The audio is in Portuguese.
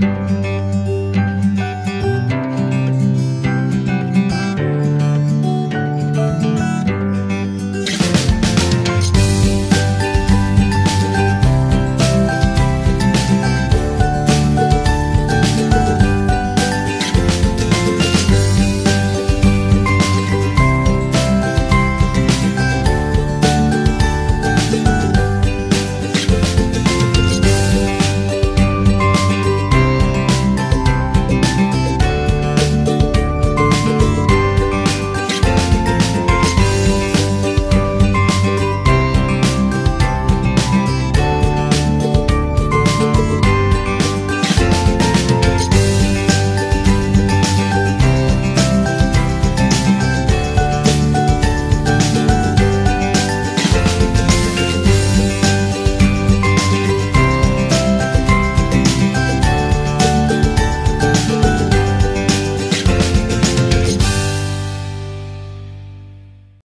Música